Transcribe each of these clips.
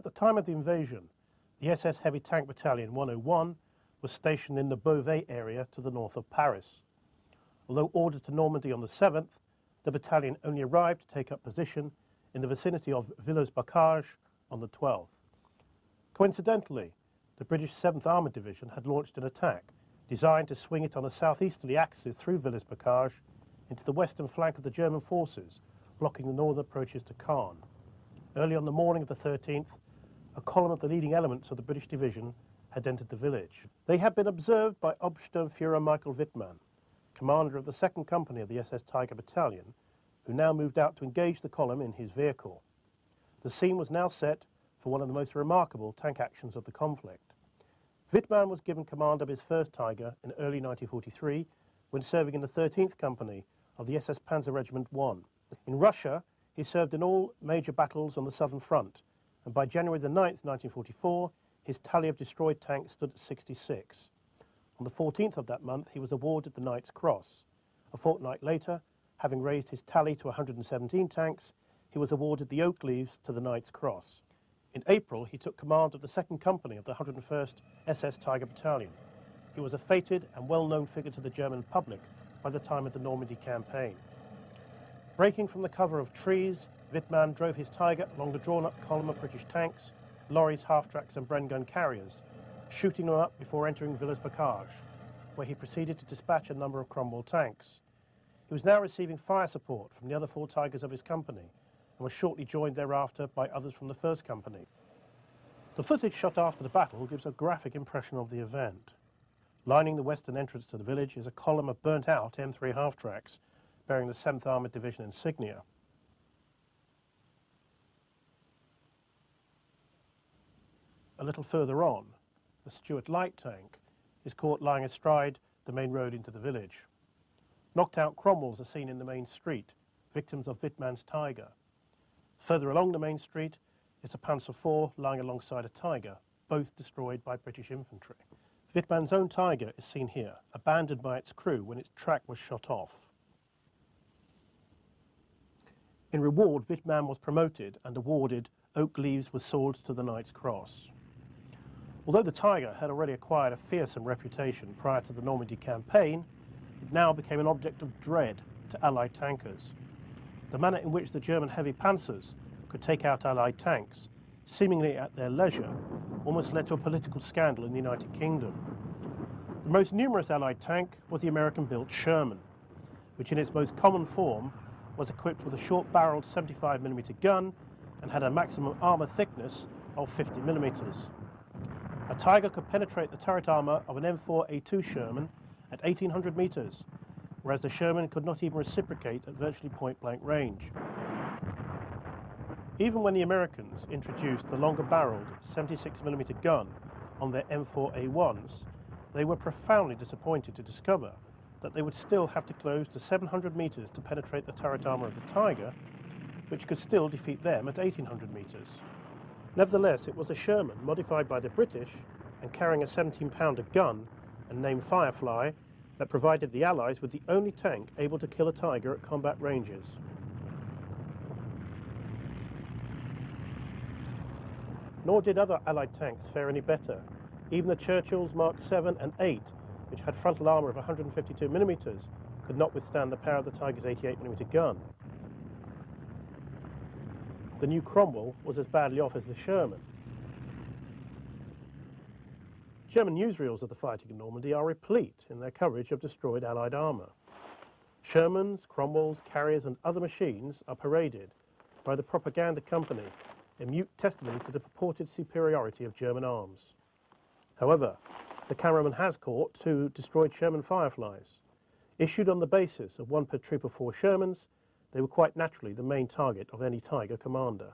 At the time of the invasion, the SS Heavy Tank Battalion 101 was stationed in the Beauvais area to the north of Paris. Although ordered to Normandy on the 7th, the battalion only arrived to take up position in the vicinity of Villers-Bocage on the 12th. Coincidentally, the British 7th Armoured Division had launched an attack designed to swing it on a southeasterly axis through Villers-Bocage into the western flank of the German forces, blocking the northern approaches to Caen. Early on the morning of the 13th, a column of the leading elements of the British division had entered the village. They had been observed by Obersturmführer Michael Wittmann, commander of the 2nd Company of the SS Tiger Battalion, who now moved out to engage the column in his vehicle. The scene was now set for one of the most remarkable tank actions of the conflict. Wittmann was given command of his first Tiger in early 1943 when serving in the 13th Company of the SS Panzer Regiment 1. In Russia, he served in all major battles on the Southern Front, and by January the 9th, 1944, his tally of destroyed tanks stood at 66. On the 14th of that month, he was awarded the Knight's Cross. A fortnight later, having raised his tally to 117 tanks, he was awarded the Oak Leaves to the Knight's Cross. In April, he took command of the 2nd Company of the 101st SS Tiger Battalion. He was a fated and well-known figure to the German public by the time of the Normandy campaign. Breaking from the cover of trees, Wittmann drove his Tiger along the drawn-up column of British tanks, lorries, half-tracks and Bren gun carriers, shooting them up before entering Villers-Bocage, where he proceeded to dispatch a number of Cromwell tanks. He was now receiving fire support from the other four Tigers of his company and was shortly joined thereafter by others from the First Company. The footage shot after the battle gives a graphic impression of the event. Lining the western entrance to the village is a column of burnt-out M3 half-tracks bearing the 7th Armoured Division insignia. A little further on, the Stuart light tank is caught lying astride the main road into the village. Knocked out Cromwells are seen in the main street, victims of Wittmann's Tiger. Further along the main street is a Panzer IV lying alongside a Tiger, both destroyed by British infantry. Wittmann's own Tiger is seen here, abandoned by its crew when its track was shot off. In reward, Wittmann was promoted and awarded oak leaves with swords to the Knight's Cross. Although the Tiger had already acquired a fearsome reputation prior to the Normandy campaign, it now became an object of dread to Allied tankers. The manner in which the German heavy panzers could take out Allied tanks, seemingly at their leisure, almost led to a political scandal in the United Kingdom. The most numerous Allied tank was the American-built Sherman, which in its most common form was equipped with a short-barreled 75mm gun and had a maximum armour thickness of 50mm. A Tiger could penetrate the turret armour of an M4A2 Sherman at 1800 metres, whereas the Sherman could not even reciprocate at virtually point-blank range. Even when the Americans introduced the longer-barreled 76mm gun on their M4A1s, they were profoundly disappointed to discover that they would still have to close to 700 metres to penetrate the turret armour of the Tiger, which could still defeat them at 1800 metres. Nevertheless, it was a Sherman modified by the British and carrying a 17-pounder gun and named Firefly that provided the Allies with the only tank able to kill a Tiger at combat ranges. Nor did other Allied tanks fare any better. Even the Churchills Mark 7 and 8, which had frontal armour of 152mm, could not withstand the power of the Tiger's 88mm gun. The new Cromwell was as badly off as the Sherman. German newsreels of the fighting in Normandy are replete in their coverage of destroyed Allied armour. Shermans, Cromwells, carriers and other machines are paraded by the propaganda company in mute testimony to the purported superiority of German arms. However, the cameraman has caught two destroyed Sherman Fireflies. Issued on the basis of one per troop of four Shermans, they were quite naturally the main target of any Tiger commander.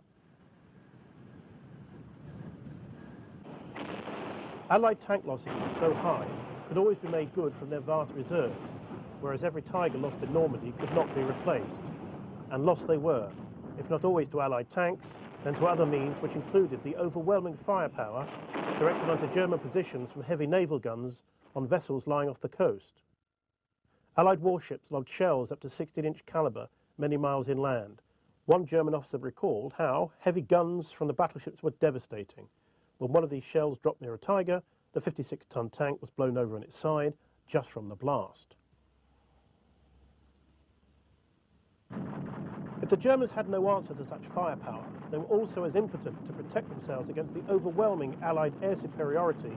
Allied tank losses, though high, could always be made good from their vast reserves, whereas every Tiger lost in Normandy could not be replaced. And lost they were, if not always to Allied tanks, then to other means which included the overwhelming firepower directed onto German positions from heavy naval guns on vessels lying off the coast. Allied warships logged shells up to 16-inch caliber many miles inland, One German officer recalled how heavy guns from the battleships were devastating. When one of these shells dropped near a Tiger, the 56-ton tank was blown over on its side just from the blast. If the Germans had no answer to such firepower, they were also as impotent to protect themselves against the overwhelming Allied air superiority